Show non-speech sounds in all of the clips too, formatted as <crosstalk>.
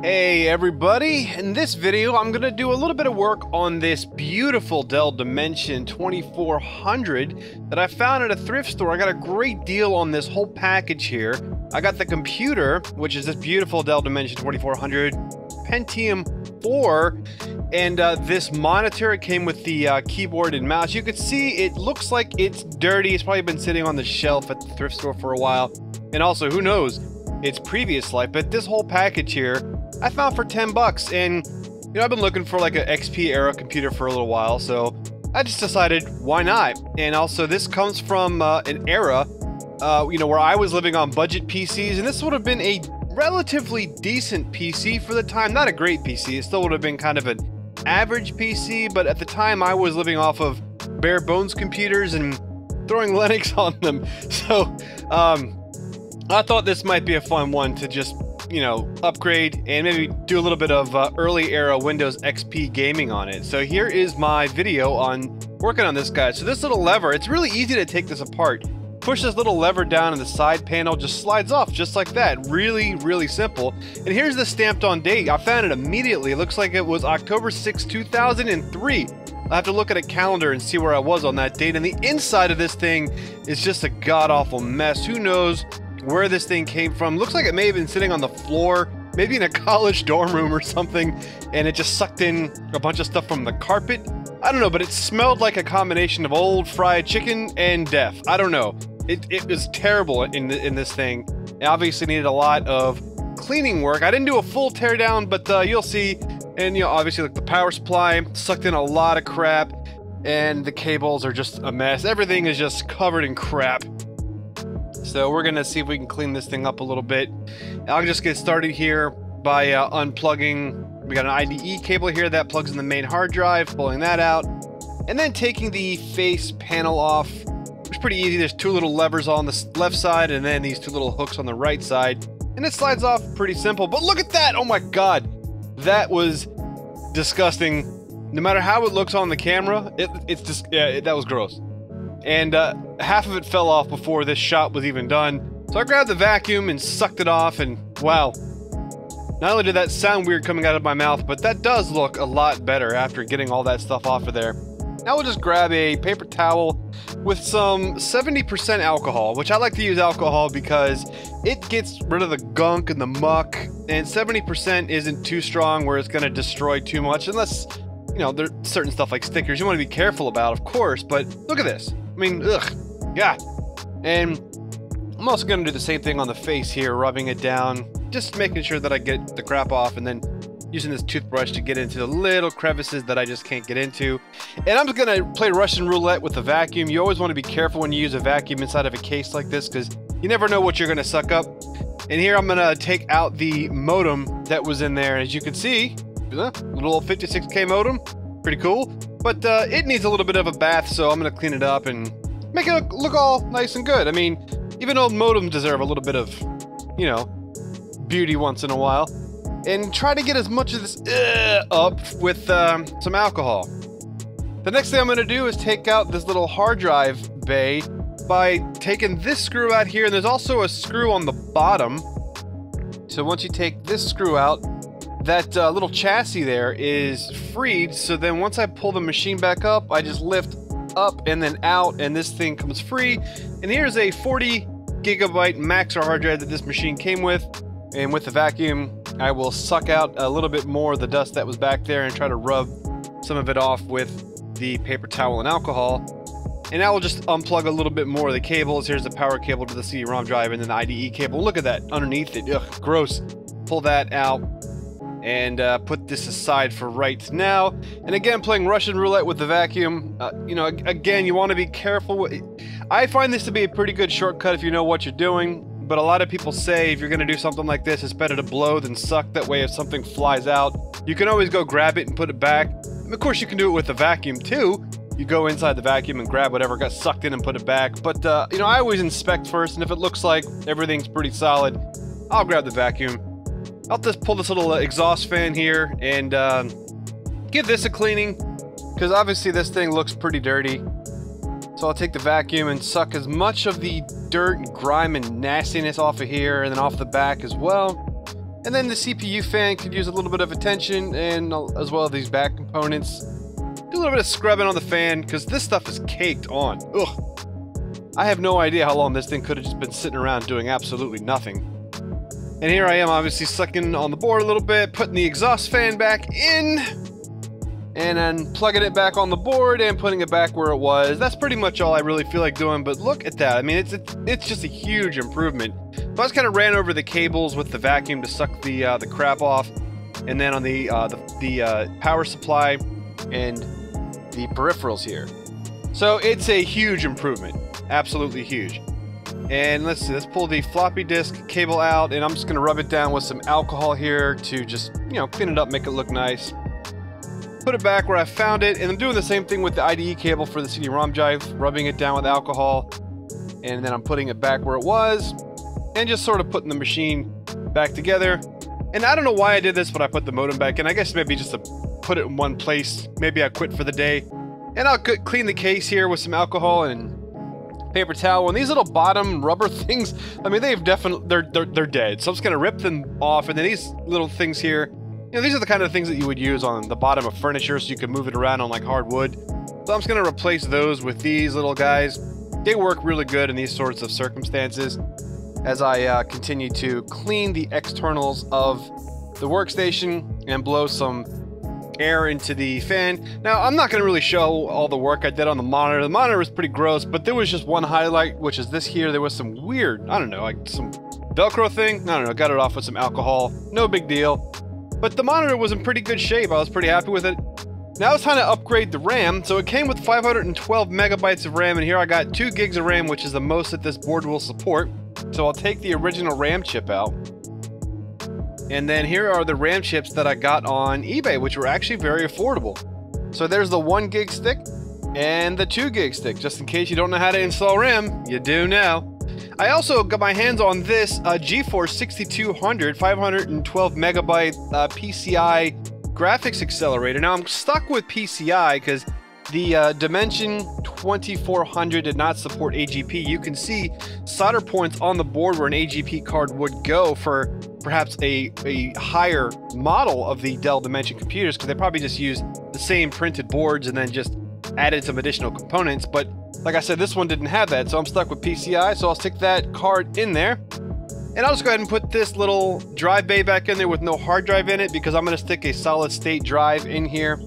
Hey everybody, in this video I'm going to do a little bit of work on this beautiful Dell Dimension 2400 that I found at a thrift store. I got a great deal on this whole package here. I got the computer, which is this beautiful Dell Dimension 2400 Pentium 4, and uh, this monitor it came with the uh, keyboard and mouse. You can see it looks like it's dirty. It's probably been sitting on the shelf at the thrift store for a while. And also, who knows, its previous life, but this whole package here I found for 10 bucks and you know I've been looking for like an XP era computer for a little while so I just decided why not? And also this comes from uh, an era uh, you know where I was living on budget PCs and this would have been a relatively decent PC for the time. Not a great PC it still would have been kind of an average PC but at the time I was living off of bare bones computers and throwing <laughs> Linux on them. So um, I thought this might be a fun one to just you know, upgrade and maybe do a little bit of uh, early era Windows XP gaming on it. So here is my video on working on this guy. So this little lever, it's really easy to take this apart. Push this little lever down and the side panel just slides off just like that. Really, really simple. And here's the stamped on date. I found it immediately. It looks like it was October 6, 2003. I have to look at a calendar and see where I was on that date. And the inside of this thing is just a god awful mess. Who knows where this thing came from. Looks like it may have been sitting on the floor, maybe in a <laughs> college dorm room or something, and it just sucked in a bunch of stuff from the carpet. I don't know, but it smelled like a combination of old fried chicken and death. I don't know. It, it was terrible in, in this thing. It obviously needed a lot of cleaning work. I didn't do a full teardown, but uh, you'll see. And, you know, obviously, like the power supply sucked in a lot of crap, and the cables are just a mess. Everything is just covered in crap. So we're gonna see if we can clean this thing up a little bit. I'll just get started here by uh, unplugging. We got an IDE cable here that plugs in the main hard drive, pulling that out, and then taking the face panel off. It's pretty easy. There's two little levers on the left side, and then these two little hooks on the right side, and it slides off pretty simple. But look at that! Oh my god, that was disgusting. No matter how it looks on the camera, it, it's just yeah, it, that was gross and uh, half of it fell off before this shot was even done. So I grabbed the vacuum and sucked it off, and wow. Not only did that sound weird coming out of my mouth, but that does look a lot better after getting all that stuff off of there. Now we'll just grab a paper towel with some 70% alcohol, which I like to use alcohol because it gets rid of the gunk and the muck, and 70% isn't too strong where it's going to destroy too much, unless, you know, there's certain stuff like stickers you want to be careful about, of course, but look at this. I mean, ugh, yeah. And I'm also going to do the same thing on the face here, rubbing it down, just making sure that I get the crap off, and then using this toothbrush to get into the little crevices that I just can't get into. And I'm just going to play Russian roulette with the vacuum. You always want to be careful when you use a vacuum inside of a case like this, because you never know what you're going to suck up. And here I'm going to take out the modem that was in there. As you can see, little 56K modem, pretty cool. But uh, it needs a little bit of a bath, so I'm going to clean it up and make it look, look all nice and good. I mean, even old modems deserve a little bit of, you know, beauty once in a while. And try to get as much of this uh, up with um, some alcohol. The next thing I'm going to do is take out this little hard drive bay by taking this screw out here. And there's also a screw on the bottom. So once you take this screw out, that uh, little chassis there is freed. So then once I pull the machine back up, I just lift up and then out and this thing comes free. And here's a 40 gigabyte Maxtor hard drive that this machine came with. And with the vacuum, I will suck out a little bit more of the dust that was back there and try to rub some of it off with the paper towel and alcohol. And I will just unplug a little bit more of the cables. Here's the power cable to the CD-ROM drive and then the IDE cable. Look at that underneath it. Ugh, gross. Pull that out and uh, put this aside for right now. And again, playing Russian roulette with the vacuum. Uh, you know, again, you want to be careful. I find this to be a pretty good shortcut if you know what you're doing. But a lot of people say if you're going to do something like this, it's better to blow than suck. That way, if something flies out, you can always go grab it and put it back. And of course, you can do it with the vacuum too. You go inside the vacuum and grab whatever got sucked in and put it back. But, uh, you know, I always inspect first, and if it looks like everything's pretty solid, I'll grab the vacuum I'll just pull this little uh, exhaust fan here and um, give this a cleaning because obviously this thing looks pretty dirty. So I'll take the vacuum and suck as much of the dirt and grime and nastiness off of here and then off the back as well. And then the CPU fan could use a little bit of attention, and as well as these back components. Do a little bit of scrubbing on the fan, because this stuff is caked on. Ugh. I have no idea how long this thing could have just been sitting around doing absolutely nothing. And here I am, obviously sucking on the board a little bit, putting the exhaust fan back in, and then plugging it back on the board and putting it back where it was. That's pretty much all I really feel like doing, but look at that. I mean, it's it's, it's just a huge improvement. So I just kind of ran over the cables with the vacuum to suck the uh, the crap off, and then on the uh, the, the uh, power supply and the peripherals here. So it's a huge improvement, absolutely huge. And let's see, let's pull the floppy disk cable out, and I'm just gonna rub it down with some alcohol here to just, you know, clean it up, make it look nice. Put it back where I found it, and I'm doing the same thing with the IDE cable for the CD-ROM drive, rubbing it down with alcohol, and then I'm putting it back where it was, and just sort of putting the machine back together. And I don't know why I did this, but I put the modem back in. I guess maybe just to put it in one place. Maybe I quit for the day. And I'll clean the case here with some alcohol and paper towel. And these little bottom rubber <laughs> things, I mean, they've definitely, they're, they're, they're dead. So I'm just to rip them off. And then these little things here, you know, these are the kind of things that you would use on the bottom of furniture so you can move it around on like hardwood. So I'm just to replace those with these little guys. They work really good in these sorts of circumstances as I uh, continue to clean the externals of the workstation and blow some air into the fan. Now, I'm not going to really show all the work I did on the monitor. The monitor was pretty gross, but there was just one highlight, which is this here. There was some weird, I don't know, like some Velcro thing. I don't know, got it off with some alcohol. No big deal. But the monitor was in pretty good shape. I was pretty happy with it. Now it's time to upgrade the RAM. So it came with 512 megabytes of RAM, and here I got 2 gigs of RAM, which is the most that this board will support. So I'll take the original RAM chip out. And then here are the RAM chips that I got on eBay, which were actually very affordable. So there's the 1 gig stick and the 2 gig stick, just in case you don't know how to install RAM, you do now. I also got my hands on this uh, GeForce 6200 512 megabyte uh, PCI graphics accelerator. Now I'm stuck with PCI because the uh, Dimension 2400 did not support AGP. You can see solder points on the board where an AGP card would go for perhaps a, a higher model of the Dell Dimension computers because they probably just used the same printed boards and then just added some additional components. But like I said, this one didn't have that, so I'm stuck with PCI, so I'll stick that card in there. And I'll just go ahead and put this little drive bay back in there with no hard drive in it because I'm going to stick a solid state drive in here.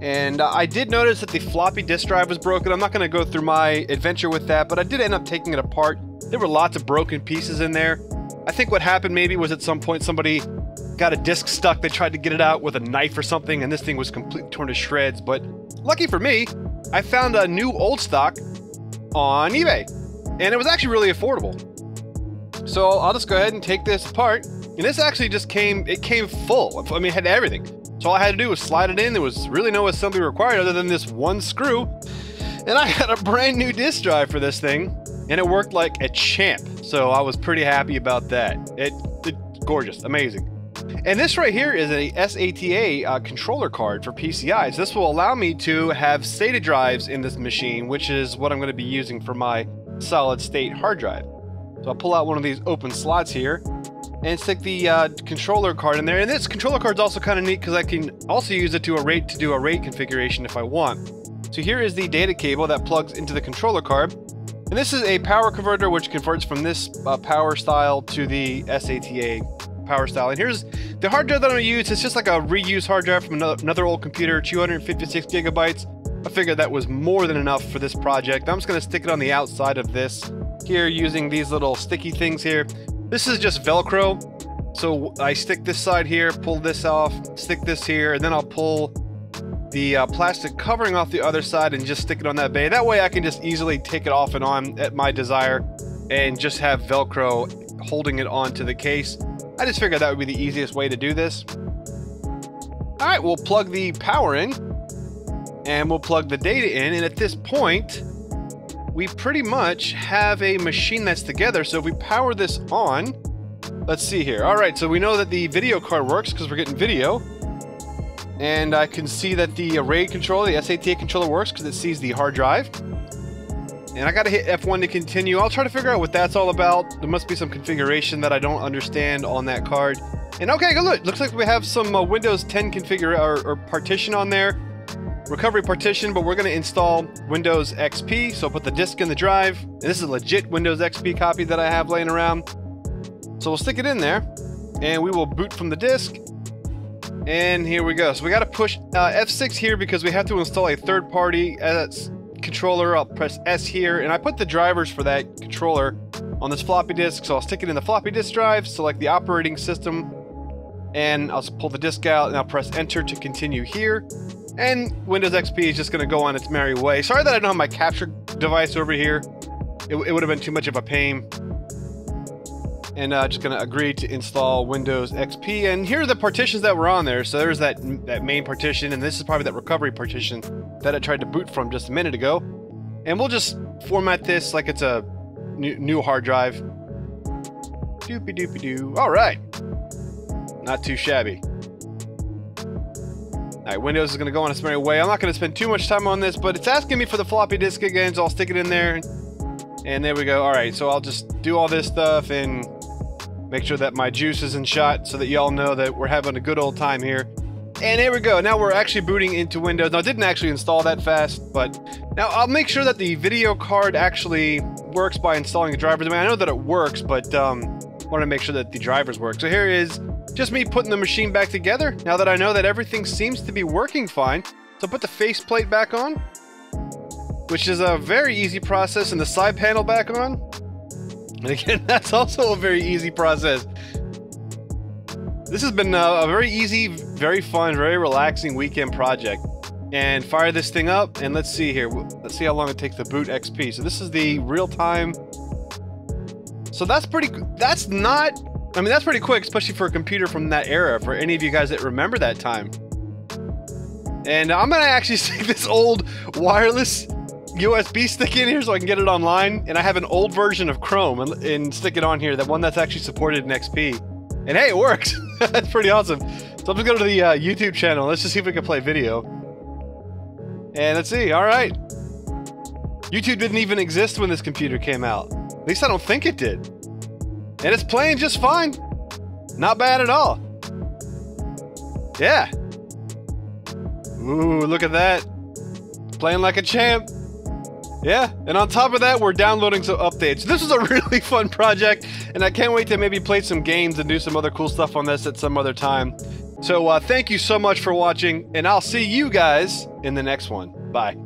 And uh, I did notice that the floppy disk drive was broken. I'm not going to go through my adventure with that, but I did end up taking it apart. There were lots of broken pieces in there. I think what happened maybe was at some point somebody got a disc stuck. They tried to get it out with a knife or something, and this thing was completely torn to shreds. But lucky for me, I found a new old stock on eBay, and it was actually really affordable. So I'll just go ahead and take this apart. And this actually just came, it came full. I mean, it had everything. So all I had to do was slide it in. There was really no assembly required other than this one screw. And I got a brand new disk drive for this thing, and it worked like a champ. So I was pretty happy about that. It, it gorgeous, amazing. And this right here is a SATA uh, controller card for PCIs. This will allow me to have SATA drives in this machine, which is what I'm going to be using for my solid state hard drive. So I'll pull out one of these open slots here, and stick the uh, controller card in there. And this controller card is also kind of neat because I can also use it to a RAID to do a RAID configuration if I want. So here is the data cable that plugs into the controller card. And this is a power converter which converts from this uh, power style to the SATA power style. And here's the hard drive that I'm to use. It's just like a reuse hard drive from another, another old computer, 256 gigabytes. I figured that was more than enough for this project. I'm just going to stick it on the outside of this here using these little sticky things here. This is just Velcro. So I stick this side here, pull this off, stick this here, and then I'll pull the uh, plastic covering off the other side and just stick it on that bay. That way I can just easily take it off and on at my desire and just have Velcro holding it onto the case. I just figured that would be the easiest way to do this. All right, we'll plug the power in and we'll plug the data in. And at this point, we pretty much have a machine that's together. So if we power this on, let's see here. All right, so we know that the video card works because we're getting video. And I can see that the RAID controller, the SATA controller works because it sees the hard drive. And I gotta hit F1 to continue. I'll try to figure out what that's all about. There must be some configuration that I don't understand on that card. And okay, good look. Looks like we have some uh, Windows 10 configure or, or partition on there. Recovery partition, but we're gonna install Windows XP. So put the disk in the drive. And this is a legit Windows XP copy that I have laying around. So we'll stick it in there and we will boot from the disk. And here we go. So we got to push uh, F6 here because we have to install a third party uh, controller. I'll press S here, and I put the drivers for that controller on this floppy disk. So I'll stick it in the floppy disk drive, select the operating system, and I'll pull the disk out, and I'll press Enter to continue here. And Windows XP is just going to go on its merry way. Sorry that I don't have my capture device over here. It, it would have been too much of a pain and uh, just gonna agree to install Windows XP. And here are the partitions that were on there. So there's that that main partition, and this is probably that recovery partition that I tried to boot from just a minute ago. And we'll just format this like it's a new, new hard drive. Doopy doopy doo. All right, not too shabby. All right, Windows is gonna go on its merry way. I'm not gonna spend too much time on this, but it's asking me for the floppy disk again, so I'll stick it in there. And there we go. All right, so I'll just do all this stuff and Make sure that my juice is in shot so that y'all know that we're having a good old time here. And here we go. Now we're actually booting into Windows. Now, I didn't actually install that fast, but now I'll make sure that the video card actually works by installing the drivers. I mean, I know that it works, but um, I want to make sure that the drivers work. So here is just me putting the machine back together. Now that I know that everything seems to be working fine. So put the faceplate back on, which is a very easy process, and the side panel back on. And <laughs> again, that's also a very easy process. This has been a, very easy, very fun, very relaxing weekend project. And fire this thing up, and let's see here. Let's see how long it takes to boot XP. So this is the real-time... So that's pretty... That's not... I mean, that's pretty quick, especially for a computer from that era, for any of you guys that remember that time. And I'm gonna actually <laughs> stick this old wireless USB stick in here so I can get it online, and I have an old version of Chrome and, and stick it on here, that one that's actually supported in XP. And hey, it works! <laughs> that's pretty awesome. So I'm just going to the uh, YouTube channel. Let's just see if we can play video. And let's see. All right. YouTube didn't even exist when this computer came out. At least I don't think it did. And it's playing just fine. Not bad at all. Yeah. Ooh, look at that. Playing like a champ. Yeah, and on top of that, we're downloading some updates. This is a <laughs> really fun project, and I can't wait to maybe play some games and do some other cool stuff on this at some other time. So uh, thank you so much for watching, and I'll see you guys in the next one. Bye.